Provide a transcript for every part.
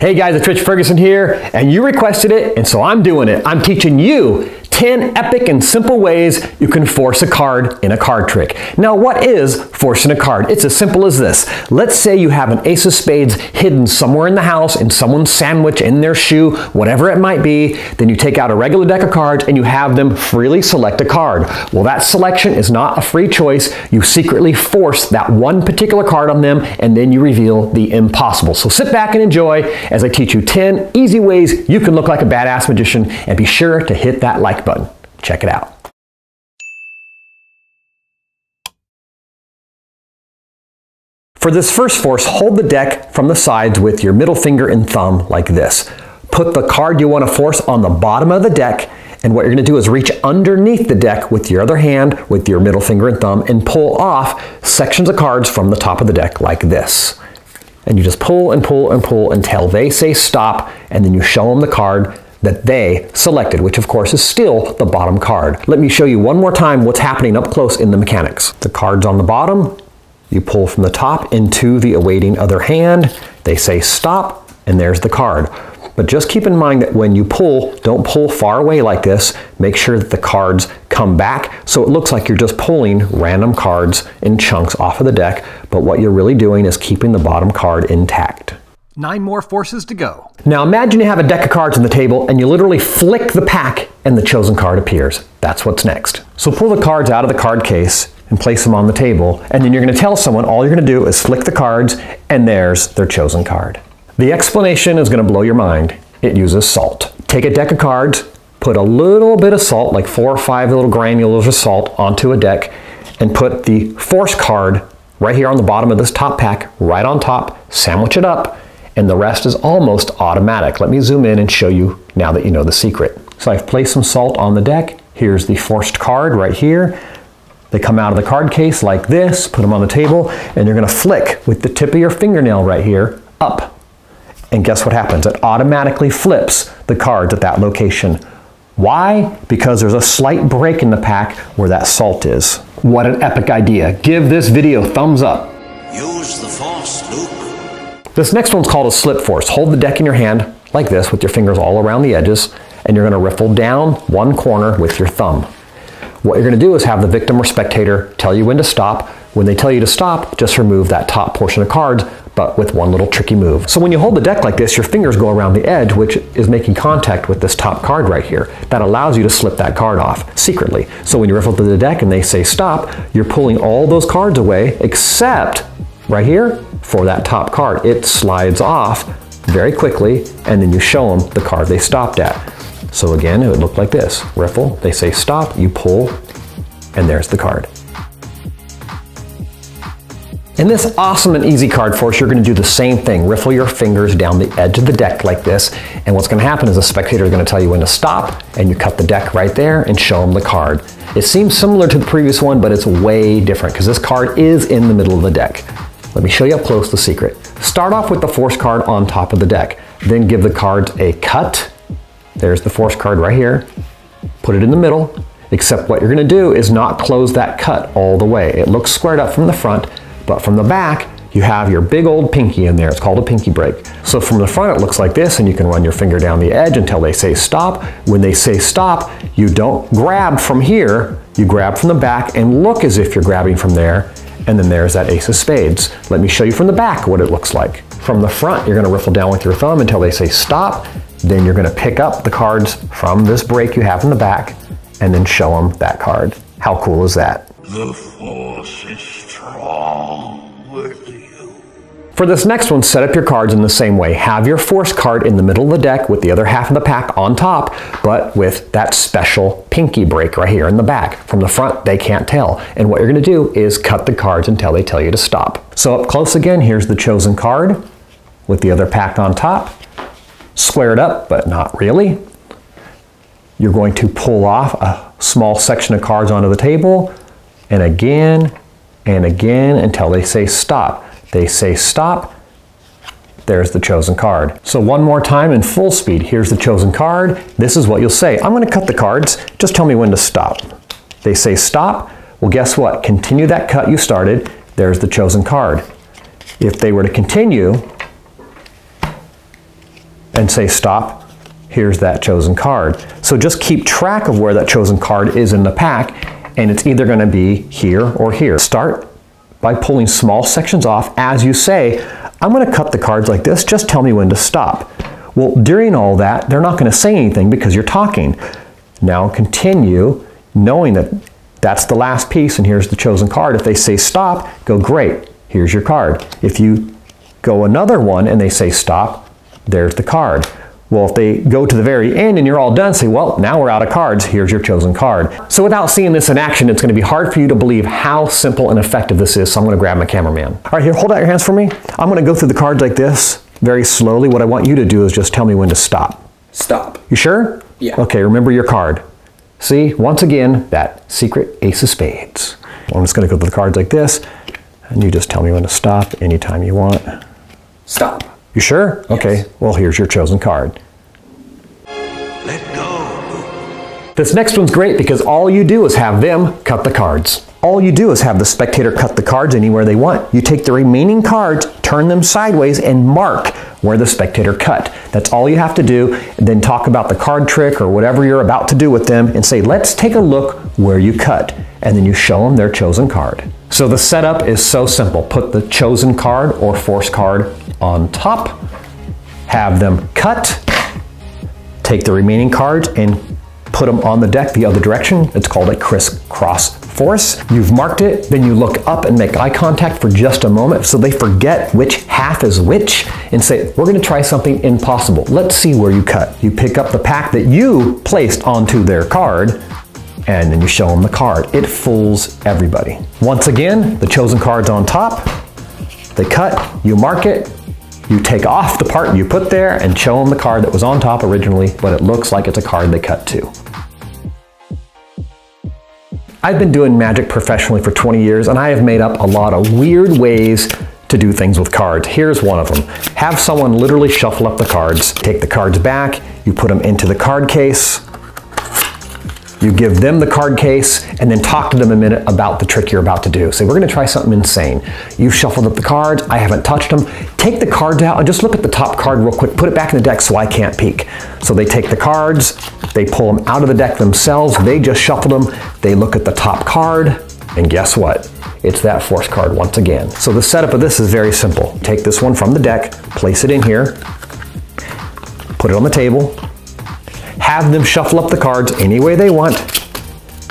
Hey guys, it's Rich Ferguson here, and you requested it, and so I'm doing it. I'm teaching you 10 epic and simple ways you can force a card in a card trick. Now, what is forcing a card? It's as simple as this. Let's say you have an ace of spades hidden somewhere in the house, in someone's sandwich, in their shoe, whatever it might be. Then you take out a regular deck of cards and you have them freely select a card. Well, that selection is not a free choice. You secretly force that one particular card on them, and then you reveal the impossible. So sit back and enjoy as I teach you 10 easy ways you can look like a badass magician, and be sure to hit that like button. Check it out. For this first force, hold the deck from the sides with your middle finger and thumb like this. Put the card you want to force on the bottom of the deck, and what you're going to do is reach underneath the deck with your other hand, with your middle finger and thumb, and pull off sections of cards from the top of the deck like this. And you just pull and pull and pull until they say stop, and then you show them the card that they selected, which of course is still the bottom card. Let me show you one more time what's happening up close in the mechanics. The card's on the bottom, you pull from the top into the awaiting other hand, they say stop, and there's the card. But just keep in mind that when you pull, don't pull far away like this. Make sure that the cards come back so it looks like you're just pulling random cards in chunks off of the deck, but what you're really doing is keeping the bottom card intact. Nine more forces to go. Now imagine you have a deck of cards on the table and you literally flick the pack and the chosen card appears. That's what's next. So pull the cards out of the card case and place them on the table and then you're going to tell someone all you're going to do is flick the cards and there's their chosen card. The explanation is going to blow your mind. It uses salt. Take a deck of cards, put a little bit of salt, like four or five little granules of salt onto a deck and put the force card right here on the bottom of this top pack, right on top, sandwich it up, and the rest is almost automatic. Let me zoom in and show you now that you know the secret. So I've placed some salt on the deck. Here's the forced card right here. They come out of the card case like this, put them on the table, and you're gonna flick with the tip of your fingernail right here up. And guess what happens? It automatically flips the cards at that location. Why? Because there's a slight break in the pack where that salt is. What an epic idea. Give this video thumbs up. Use the force, Luke. This next one's called a slip force. Hold the deck in your hand like this with your fingers all around the edges and you're going to riffle down one corner with your thumb. What you're going to do is have the victim or spectator tell you when to stop. When they tell you to stop, just remove that top portion of cards, but with one little tricky move. So when you hold the deck like this, your fingers go around the edge, which is making contact with this top card right here. That allows you to slip that card off secretly. So when you riffle through the deck and they say stop, you're pulling all those cards away except right here for that top card. It slides off very quickly and then you show them the card they stopped at. So again, it would look like this. Riffle, they say stop, you pull, and there's the card. In this awesome and easy card force, you're going to do the same thing. Riffle your fingers down the edge of the deck like this, and what's going to happen is the spectator is going to tell you when to stop, and you cut the deck right there and show them the card. It seems similar to the previous one, but it's way different because this card is in the middle of the deck. Let me show you up close the secret. Start off with the force card on top of the deck. Then give the cards a cut. There's the force card right here. Put it in the middle, except what you're gonna do is not close that cut all the way. It looks squared up from the front, but from the back, you have your big old pinky in there. It's called a pinky break. So from the front, it looks like this, and you can run your finger down the edge until they say stop. When they say stop, you don't grab from here, you grab from the back and look as if you're grabbing from there, and then there's that ace of spades. Let me show you from the back what it looks like. From the front, you're gonna riffle down with your thumb until they say stop. Then you're gonna pick up the cards from this break you have in the back and then show them that card. How cool is that? The force is strong with you. For this next one, set up your cards in the same way. Have your force card in the middle of the deck with the other half of the pack on top, but with that special pinky break right here in the back. From the front, they can't tell. And what you're gonna do is cut the cards until they tell you to stop. So up close again, here's the chosen card with the other pack on top. Squared up, but not really. You're going to pull off a small section of cards onto the table, and again, and again, until they say stop. They say stop, there's the chosen card. So one more time in full speed, here's the chosen card. This is what you'll say. I'm gonna cut the cards, just tell me when to stop. They say stop, well guess what? Continue that cut you started, there's the chosen card. If they were to continue, and say stop, here's that chosen card. So just keep track of where that chosen card is in the pack, and it's either going to be here or here. Start by pulling small sections off as you say, I'm going to cut the cards like this, just tell me when to stop. Well, during all that, they're not going to say anything because you're talking. Now continue knowing that that's the last piece and here's the chosen card. If they say stop, go great, here's your card. If you go another one and they say stop, there's the card. Well, if they go to the very end and you're all done, say, well, now we're out of cards, here's your chosen card. So without seeing this in action, it's gonna be hard for you to believe how simple and effective this is, so I'm gonna grab my cameraman. All right, here, hold out your hands for me. I'm gonna go through the cards like this, very slowly. What I want you to do is just tell me when to stop. Stop. You sure? Yeah. Okay, remember your card. See, once again, that secret ace of spades. I'm just gonna go through the cards like this, and you just tell me when to stop anytime you want. Stop. You sure? Okay, well, here's your chosen card. Let go. This next one's great because all you do is have them cut the cards. All you do is have the spectator cut the cards anywhere they want. You take the remaining cards, turn them sideways, and mark where the spectator cut. That's all you have to do. Then talk about the card trick or whatever you're about to do with them and say, let's take a look where you cut. And then you show them their chosen card. So the setup is so simple. Put the chosen card or force card on top, have them cut, take the remaining cards and put them on the deck the other direction. It's called a crisscross force. You've marked it, then you look up and make eye contact for just a moment so they forget which half is which and say, we're gonna try something impossible. Let's see where you cut. You pick up the pack that you placed onto their card and then you show them the card. It fools everybody. Once again, the chosen card's on top. They cut, you mark it, you take off the part you put there and show them the card that was on top originally, but it looks like it's a card they cut too. I've been doing magic professionally for 20 years and I have made up a lot of weird ways to do things with cards. Here's one of them. Have someone literally shuffle up the cards, take the cards back, you put them into the card case, you give them the card case and then talk to them a minute about the trick you're about to do. Say, we're gonna try something insane. You've shuffled up the cards, I haven't touched them. Take the cards out and just look at the top card real quick. Put it back in the deck so I can't peek. So they take the cards, they pull them out of the deck themselves, they just shuffle them, they look at the top card, and guess what? It's that force card once again. So the setup of this is very simple. Take this one from the deck, place it in here, put it on the table, have them shuffle up the cards any way they want.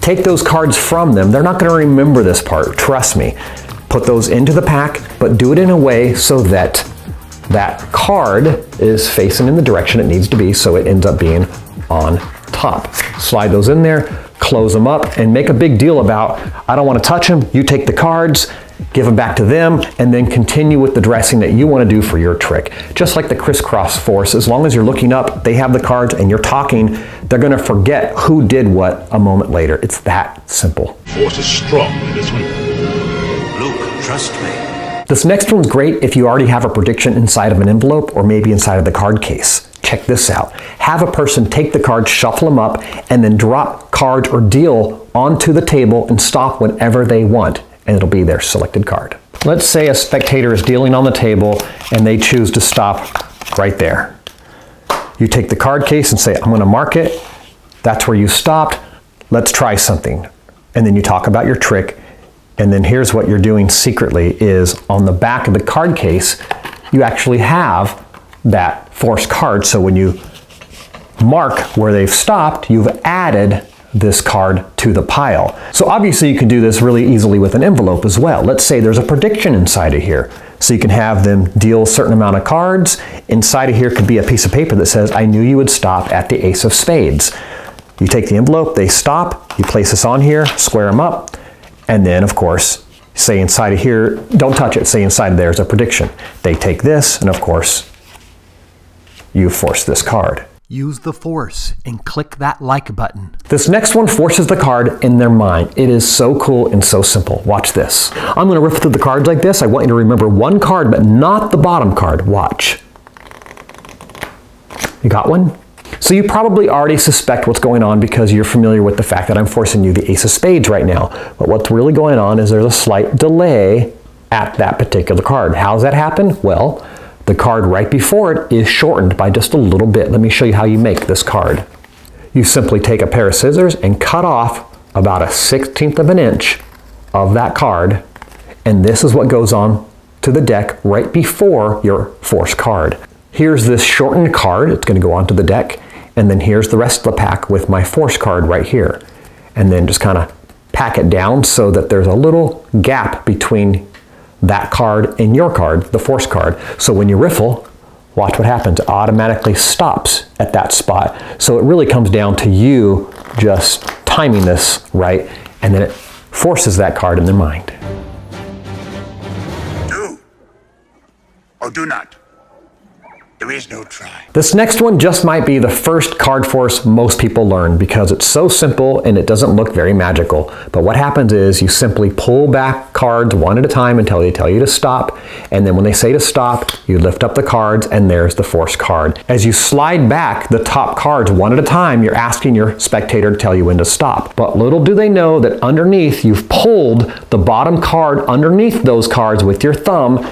Take those cards from them. They're not going to remember this part, trust me. Put those into the pack, but do it in a way so that that card is facing in the direction it needs to be so it ends up being on top. Slide those in there, close them up, and make a big deal about, I don't want to touch them, you take the cards, give them back to them, and then continue with the dressing that you want to do for your trick. Just like the crisscross force, as long as you're looking up, they have the cards, and you're talking, they're going to forget who did what a moment later. It's that simple. Force is strong in this one. Luke, trust me. This next one's great if you already have a prediction inside of an envelope or maybe inside of the card case. Check this out. Have a person take the cards, shuffle them up, and then drop cards or deal onto the table and stop whenever they want, and it'll be their selected card. Let's say a spectator is dealing on the table and they choose to stop right there. You take the card case and say, I'm going to mark it. That's where you stopped. Let's try something. And then you talk about your trick. And then here's what you're doing secretly is on the back of the card case, you actually have that force card. So when you mark where they've stopped, you've added this card to the pile. So obviously you can do this really easily with an envelope as well. Let's say there's a prediction inside of here. So you can have them deal a certain amount of cards. Inside of here could be a piece of paper that says, I knew you would stop at the ace of spades. You take the envelope, they stop, you place this on here, square them up, and then of course, say inside of here, don't touch it, say inside of there is a prediction. They take this, and of course, you force this card. Use the force and click that like button. This next one forces the card in their mind. It is so cool and so simple. Watch this. I'm going to riff through the cards like this. I want you to remember one card, but not the bottom card. Watch. You got one? So you probably already suspect what's going on because you're familiar with the fact that I'm forcing you the ace of spades right now. But what's really going on is there's a slight delay at that particular card. How does that happen? Well, the card right before it is shortened by just a little bit. Let me show you how you make this card. You simply take a pair of scissors and cut off about a 16th of an inch of that card, and this is what goes on to the deck right before your force card. Here's this shortened card, it's going to go onto the deck, and then here's the rest of the pack with my force card right here. And then just kind of pack it down so that there's a little gap between that card and your card, the force card. So when you riffle, watch what happens. Automatically stops at that spot. So it really comes down to you just timing this right, and then it forces that card in their mind. Do or do not. There is no try. This next one just might be the first card force most people learn because it's so simple and it doesn't look very magical. But what happens is you simply pull back cards one at a time until they tell you to stop. And then when they say to stop, you lift up the cards and there's the force card. As you slide back the top cards one at a time, you're asking your spectator to tell you when to stop. But little do they know that underneath you've pulled the bottom card underneath those cards with your thumb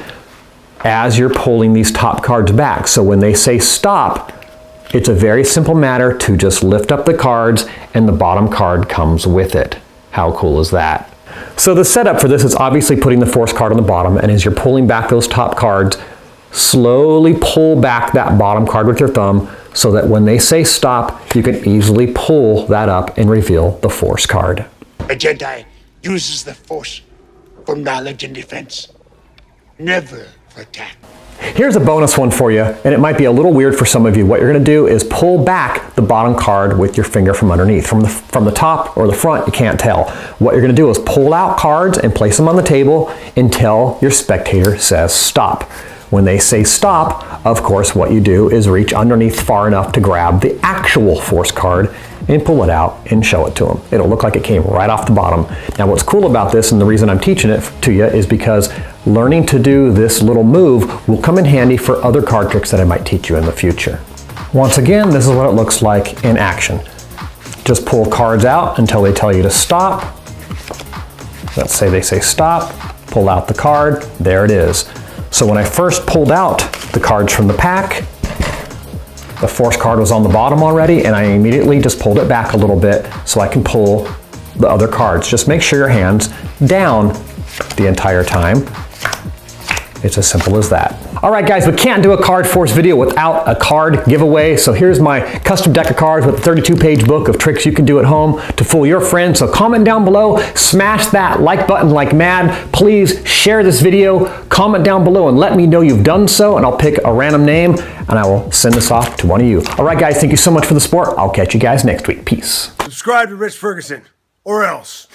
as you're pulling these top cards back. So when they say stop, it's a very simple matter to just lift up the cards and the bottom card comes with it. How cool is that? So the setup for this is obviously putting the force card on the bottom and as you're pulling back those top cards, slowly pull back that bottom card with your thumb so that when they say stop, you can easily pull that up and reveal the force card. A Jedi uses the Force for knowledge and defense, never attack. Here's a bonus one for you, and it might be a little weird for some of you. What you're gonna do is pull back the bottom card with your finger from underneath. From the, from the top or the front, you can't tell. What you're gonna do is pull out cards and place them on the table until your spectator says stop. When they say stop, of course, what you do is reach underneath far enough to grab the actual force card and pull it out and show it to them. It'll look like it came right off the bottom. Now what's cool about this and the reason I'm teaching it to you is because learning to do this little move will come in handy for other card tricks that I might teach you in the future. Once again, this is what it looks like in action. Just pull cards out until they tell you to stop. Let's say they say stop, pull out the card, there it is. So when I first pulled out the cards from the pack, the force card was on the bottom already and I immediately just pulled it back a little bit so I can pull the other cards. Just make sure your hand's down the entire time. It's as simple as that. All right, guys, we can't do a card force video without a card giveaway. So here's my custom deck of cards with a 32 page book of tricks you can do at home to fool your friends. So comment down below, smash that like button like mad. Please share this video, comment down below and let me know you've done so and I'll pick a random name and I will send this off to one of you. All right, guys, thank you so much for the support. I'll catch you guys next week. Peace. Subscribe to Rich Ferguson, or else.